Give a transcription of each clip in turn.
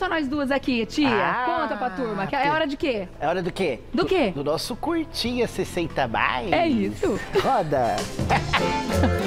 Só nós duas aqui, tia. Ah, Conta pra turma. que É hora de quê? É hora do quê? Do quê? Do nosso Curtinha 60 mais. É isso. Roda.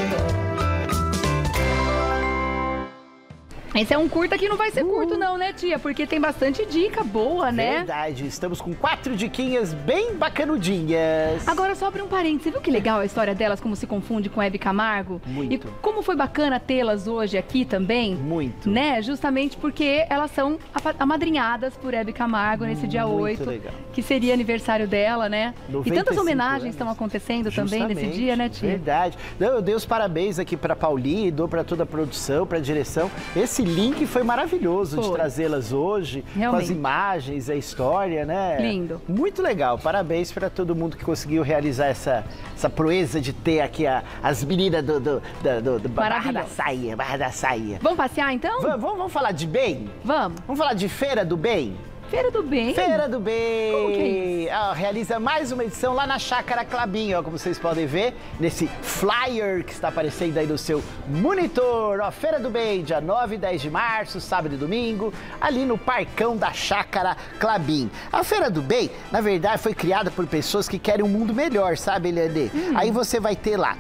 Esse é um curta que não vai ser curto não, né, tia? Porque tem bastante dica boa, né? Verdade, estamos com quatro diquinhas bem bacanudinhas. Agora só abrir um parênteses. Você viu que legal a história delas, como se confunde com Hebe Camargo? Muito. E como foi bacana tê-las hoje aqui também? Muito. Né? Justamente porque elas são amadrinhadas por Hebe Camargo nesse dia Muito 8, legal. que seria aniversário dela, né? e 95 tantas homenagens anos. estão acontecendo também nesse Justamente, dia, né, tia? Verdade. Eu dei os parabéns aqui pra Paulinha e dou pra toda a produção, pra direção. Esse link foi maravilhoso de Foi. trazê-las hoje, com Realmente. as imagens, a história, né? Lindo. Muito legal. Parabéns pra todo mundo que conseguiu realizar essa, essa proeza de ter aqui a- as meninas do, do, da- do, do Barra da. Saia, Barra da Saia. Vamos passear então? Vamos, vamos, vamos falar de bem? Vamos. Vamos falar de Feira do Bem? Feira do Bem. Feira do Bem! Como que é isso? Ah, realiza mais uma edição lá na Chácara Clabinho, ó, como vocês podem ver, nesse flyer que está aparecendo aí no seu monitor. Ó, Feira do Bem, dia 9 e 10 de março, sábado e domingo, ali no Parcão da Chácara Clabim. A Feira do Bem, na verdade, foi criada por pessoas que querem um mundo melhor, sabe, Eliane? Hum. Aí você vai ter lá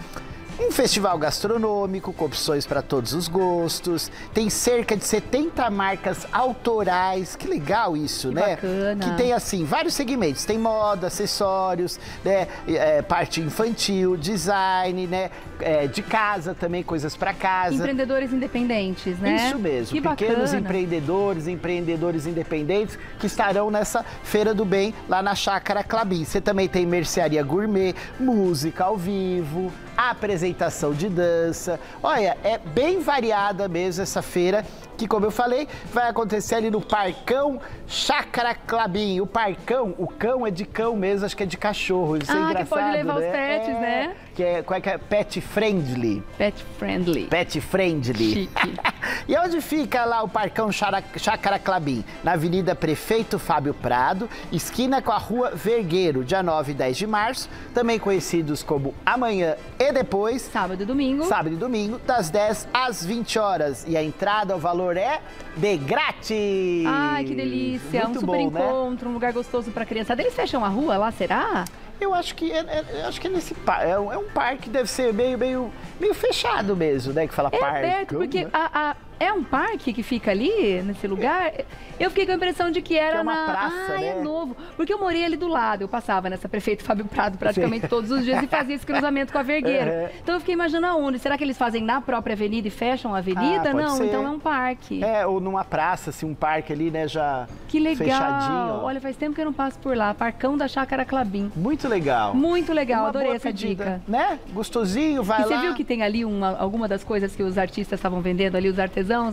um festival gastronômico com opções para todos os gostos. Tem cerca de 70 marcas autorais. Que legal isso, Que né? bacana. Que tem assim vários segmentos. Tem moda, acessórios, né? É, parte infantil, design, né? É, de casa também, coisas para casa. Empreendedores independentes, né? Isso mesmo, Que pequenos bacana. empreendedores, empreendedores independentes que estarão nessa Feira do Bem lá na Chácara Clabim. Você também tem mercearia gourmet, música ao vivo, apresentação de dança. Olha, é bem variada mesmo essa feira, que como eu falei, vai acontecer ali no Parcão Chácara Clabim. O Parcão, o cão é de cão mesmo, acho que é de cachorro. Isso é Ah, que engraçado, pode levar os né? pets, É, né? Que é, qual é que é? Pet friendly. Pet friendly. Pet friendly. Chique. e onde fica lá o Parcão Chácara Clabim? Na Avenida Prefeito Fábio Prado, esquina com a Rua Vergueiro, dia 9 e 10 de março, também conhecidos como Amanhã e Depois, Sábado e domingo. sábado e domingo, das 10 às 20 horas. E a entrada, o valor é de grátis. Ai, que delícia. Muito um super bom, né? encontro, um lugar gostoso pra criançada. Eles fecham a rua lá, será? Eu acho que é, é- eu acho que é nesse é, um- é um parque deve ser meio meio meio fechado mesmo, né? Que fala É parque. aberto, porque a- a- é um parque que fica ali, nesse lugar. Eu fiquei com a impressão de que era Que é uma na. praça, ah, é né? novo. Porque eu morei ali do lado, eu passava nessa prefeito Fábio Prado praticamente todos os dias e fazia esse cruzamento com a Vergueiro. Uhum. Então eu fiquei imaginando aonde. Será que eles fazem na própria avenida e fecham a avenida? Ah, Não, ser. então é um parque. É, ou numa praça, assim, um parque ali, né, já Que legal. fechadinho. Olha, faz tempo que eu não passo por lá. Parcão da Chácara Clabim. Muito legal. Muito legal, Uma adorei essa pedida, dica. Né? Gostosinho, vai E lá. você viu que tem ali uma, alguma das coisas que os artistas estavam vendendo ali, os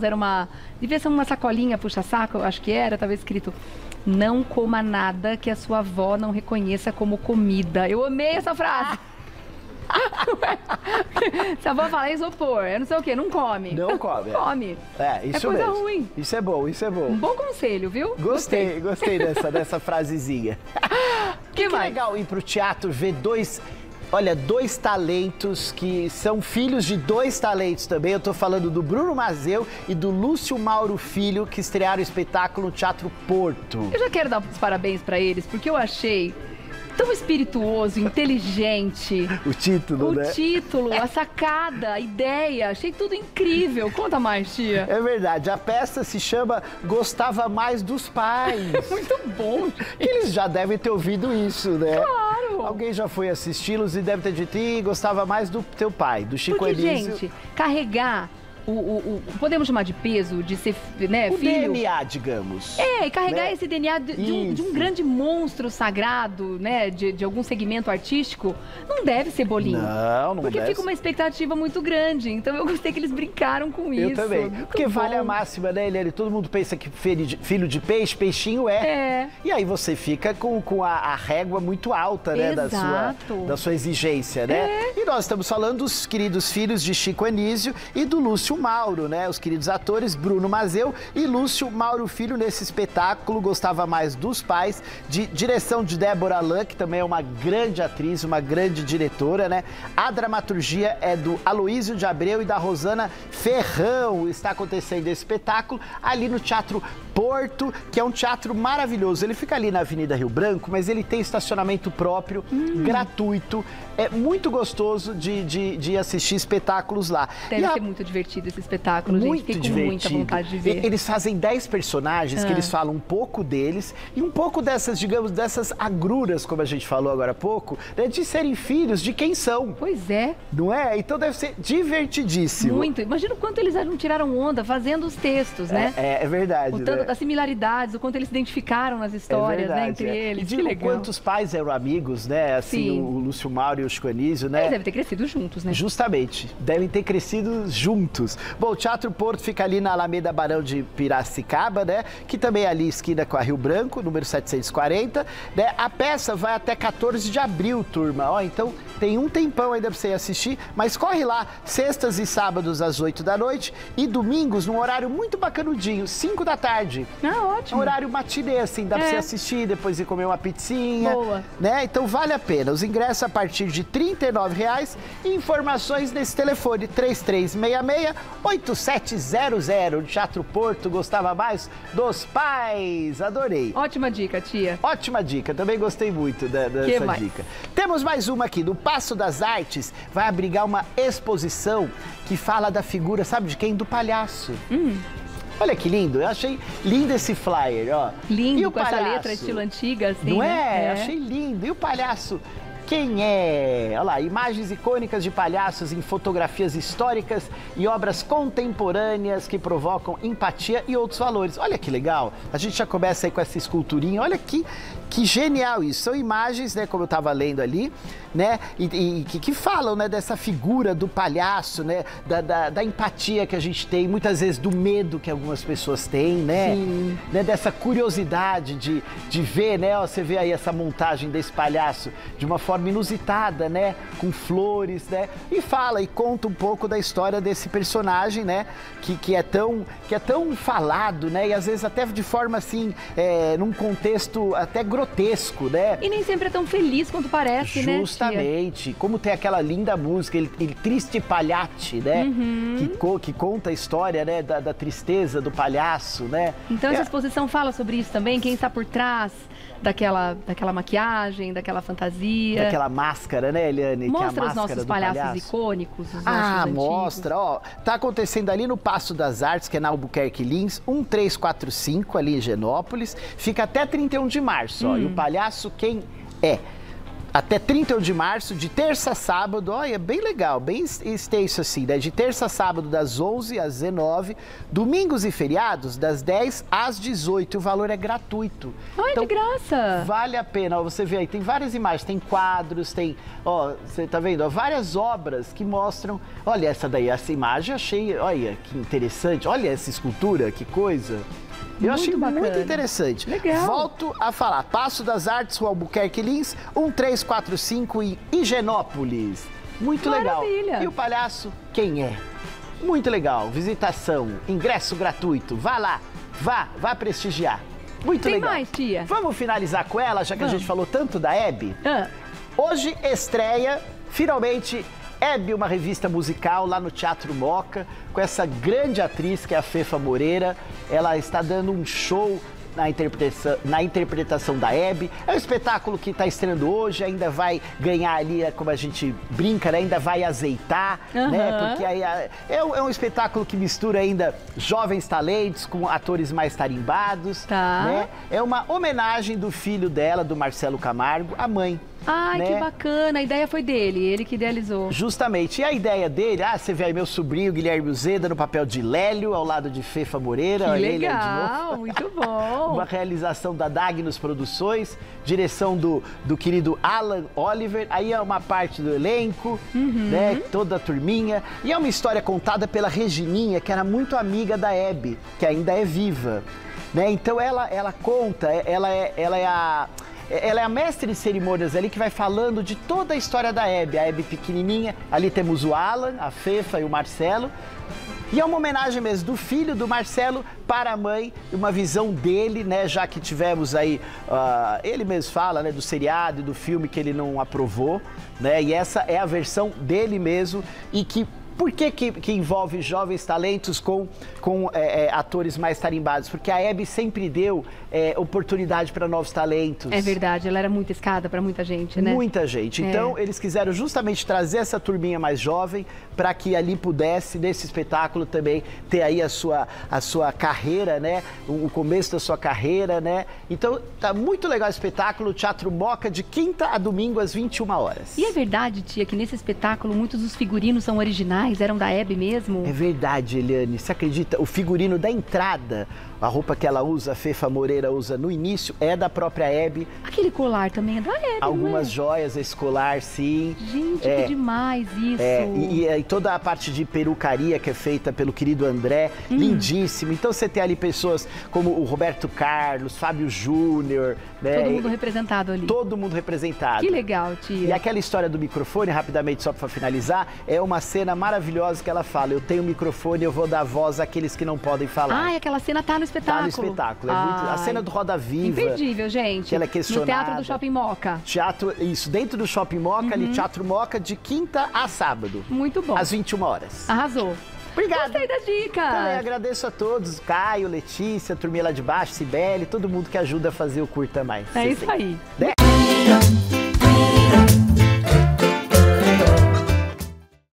era uma. Devia ser uma sacolinha puxa-saco, acho que era, estava escrito. Não coma nada que a sua avó não reconheça como comida. Eu amei essa frase. Se a avó fala isopor, eu não sei o quê, não come. Não come. Come. É, isso coisa mesmo. ruim. Isso é bom, isso é bom. Um bom conselho, viu? Gostei, gostei dessa, dessa frasezinha. Que Que mais? legal ir pro teatro ver dois. Olha, dois talentos que são filhos de dois talentos também. Eu tô falando do Bruno Mazeu e do Lúcio Mauro Filho, que estrearam o espetáculo no Teatro Porto. Eu já quero dar os parabéns pra eles, porque eu achei tão espirituoso, inteligente. O título, O né? título, a sacada, a ideia, achei tudo incrível. Conta mais, tia. É verdade, a peça se chama Gostava Mais dos Pais. Muito bom. Que eles já devem ter ouvido isso, né? Claro. Alguém já foi assisti-los e deve ter dito, Ih, gostava mais do teu pai, do Chico Porque, Anísio. gente, carregar o, o- o- podemos chamar de peso, de ser, né, o filho. DNA, digamos. É, e carregar né? esse DNA de, de um, de um grande monstro sagrado, né, de, de algum segmento artístico, não deve ser bolinho. Não, não Porque deve fica uma expectativa muito grande. Então eu gostei que eles brincaram com Eu isso. também. Muito Porque vale a bom. máxima, né, Eliane? Todo mundo pensa que filho de, peixe, peixinho é. É. E aí você fica com, com a, a régua muito alta, né, da sua, Exato. da sua exigência, né? É. E nós estamos falando dos queridos filhos de Chico Anísio e do Lúcio Mauro, né? Os queridos atores Bruno Mazeu e Lúcio Mauro Filho nesse espetáculo. Gostava mais dos pais, de direção de Débora Lan, que também é uma grande atriz, uma grande diretora, né? A dramaturgia é do Aloísio de Abreu e da Rosana Ferrão. Está acontecendo esse espetáculo ali no Teatro Porto, que é um teatro maravilhoso. Ele fica ali na Avenida Rio Branco, mas ele tem estacionamento próprio, hum. gratuito. É muito gostoso de, de, de assistir espetáculos lá. Deve a... ser muito divertido esse espetáculo, muito gente. Fiquei divertido. com muita vontade de ver. Eles fazem 10 personagens ah. que eles falam um pouco deles e um pouco dessas, digamos, dessas agruras, como a gente falou agora há pouco, né, de serem filhos de quem são. Pois é. Não é? Então deve ser divertidíssimo. Muito. Imagina o quanto eles não tiraram onda fazendo os textos, né? É, é, é verdade. O tanto, né? As similaridades, o quanto eles se identificaram nas histórias, é verdade, né, entre é. eles. E digo quantos pais eram amigos, né? Assim, Sim. o Lúcio Mauro e o Chico Anísio, né? Eles devem ter crescido juntos, né? Justamente. Devem ter crescido juntos. Bom, o Teatro Porto fica ali na Alameda Barão de Piracicaba, né? Que também é ali esquina com a Rio Branco, número 740. Né? A peça vai até 14 de abril, turma. Ó, então tem um tempão ainda pra você assistir, mas corre lá, sextas e sábados às 8 da noite e domingos num horário muito bacanudinho, 5 da tarde. Ah, ótimo. Um horário matinê, assim, dá é. pra você assistir, depois ir comer uma pizzinha. Boa. Né? Então vale a pena. Os ingressos a partir de R$ 39,00 e informações nesse telefone 3366-8700. Teatro Porto, gostava mais dos pais. Adorei. Ótima dica, tia. Ótima dica, também gostei muito da, dessa dica. Temos mais uma aqui, do Passo das Artes, vai abrigar uma exposição que fala da figura, sabe de quem? Do palhaço. Hum. Olha que lindo, eu achei lindo esse flyer, ó. Lindo, com palhaço? essa letra estilo antiga, assim, Não né? é? é? Achei lindo. E o palhaço quem é? Olha lá, imagens icônicas de palhaços em fotografias históricas e obras contemporâneas que provocam empatia e outros valores. Olha que legal. A gente já começa aí com essa esculturinha. Olha que, que genial isso. São imagens, né, como eu estava lendo ali, né, e, e que, que, falam, né, dessa figura do palhaço, né, da, da, da, empatia que a gente tem, muitas vezes do medo que algumas pessoas têm, né, Sim. né dessa curiosidade de, de ver, né, ó, você vê aí essa montagem desse palhaço de uma forma forma inusitada, né? Com flores, né? E fala e conta um pouco da história desse personagem, né? Que, que, é, tão, que é tão falado, né? E às vezes até de forma assim, é, num contexto até grotesco, né? E nem sempre é tão feliz quanto parece, né? Justamente. Como tem aquela linda música, ele, ele Triste Palhate, né? Uhum. Que, co, que conta a história, né? Da, da tristeza do palhaço, né? Então essa é. exposição fala sobre isso também, quem está por trás daquela, daquela maquiagem, daquela fantasia. Daquela máscara, né, Eliane? Mostra que é os nossos palhaços palhaço. icônicos, os Ah, mostra, ó. Tá acontecendo ali no Passo das Artes, que é na Albuquerque Lins, 1345, ali em Genópolis. Fica até 31 de março, hum. ó. E o hum. palhaço quem é? Até 31 de março, de terça a sábado, olha, bem legal, bem extenso assim, né? De terça a sábado, das 11 às 19, domingos e feriados, das 10 às 18, o valor é gratuito. Ai, então, de graça! Vale a pena, ó, você vê aí, tem várias imagens, tem quadros, tem, ó, você tá vendo, ó, várias obras que mostram, olha essa daí, essa imagem, achei, olha, que interessante, olha essa escultura, que coisa. Eu muito achei bacana. muito interessante. Legal. Volto a falar. Passo das Artes, o Albuquerque Lins, 1345 em Higienópolis. Muito Maravilha. legal. E o palhaço, quem é? Muito legal. Visitação, ingresso gratuito. Vá lá, vá, vá prestigiar. Muito Tem legal. mais, tia? Vamos finalizar com ela, já que a gente falou tanto da Hebe? Ah. Hoje estreia, finalmente, Hebe, uma revista musical lá no Teatro Moca, com essa grande atriz que é a Fefa Moreira. Ela está dando um show na interpretação, na interpretação da Hebe. É um espetáculo que está estreando hoje, ainda vai ganhar ali, é como a gente brinca, né? ainda vai azeitar, uhum. né? Porque aí é, é, um espetáculo que mistura ainda jovens talentos com atores mais tarimbados. Tá. Né? É uma homenagem do filho dela, do Marcelo Camargo, à mãe. Ai, né? que bacana, a ideia foi dele, ele que idealizou. Justamente, e a ideia dele, ah, você vê aí meu sobrinho Guilherme Uzeda no papel de Lélio, ao lado de Fefa Moreira. Que legal, muito bom. Uma realização da Dagnos Produções, direção do, do querido Alan Oliver, aí é uma parte do elenco, uhum. né, toda a turminha, e é uma história contada pela Regininha, que era muito amiga da Hebe, que ainda é viva. Né? Então ela, ela conta, ela é, ela é a ela é a mestre de cerimônias ali que vai falando de toda a história da Hebe. A Hebe pequenininha, ali temos o Alan, a Fefa e o Marcelo. E é uma homenagem mesmo do filho do Marcelo para a mãe, uma visão dele, né? Já que tivemos aí, uh, ele mesmo fala, né? Do seriado e do filme que ele não aprovou, né? E essa é a versão dele mesmo e que Por que, que, que envolve jovens talentos com, com é, é, atores mais tarimbados? Porque a Hebe sempre deu é, oportunidade para novos talentos. É verdade, ela era muito escada para muita gente, né? Muita gente. Então, eles quiseram justamente trazer essa turminha mais jovem para que ali pudesse, nesse espetáculo, também ter aí a sua, a sua carreira, né? O começo da sua carreira, né? Então, tá muito legal o espetáculo Teatro Moca, de quinta a domingo, às 21 horas. E é verdade, tia, que nesse espetáculo muitos dos figurinos são originais, eram da Hebe mesmo? É verdade, Eliane. Você acredita? O figurino da entrada, a roupa que ela usa, a Fefa Moreira usa no início, é da própria Hebe. Aquele colar também é da Hebe, Algumas é? joias, esse colar, sim. Gente, é, que demais isso. É, e, e, toda a parte de perucaria que é feita pelo querido André, hum. lindíssimo. Então você tem ali pessoas como o Roberto Carlos, Fábio Júnior. Né? Todo mundo representado ali. Todo mundo representado. Que legal, tia. E aquela história do microfone, rapidamente, só para finalizar, é uma cena maravilhosa que ela fala: eu tenho um microfone, eu vou dar voz àqueles que não podem falar. Ah, aquela cena tá no espetáculo. Tá no espetáculo. É muito... A cena do Roda Viva. Imperdível, gente. Que ela é questionada. No Teatro do Shopping Moca. Teatro, isso, dentro do Shopping Moca, uhum. ali, Teatro Moca, de quinta a sábado. Muito bom. Às 21 horas. Arrasou. Obrigado. Gostei das dicas. Também agradeço a todos, Caio, Letícia, turminha lá de baixo, Sibeli, todo mundo que ajuda a fazer o Curta Mais. É isso aí. Né?